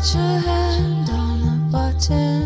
Put your hand on the button.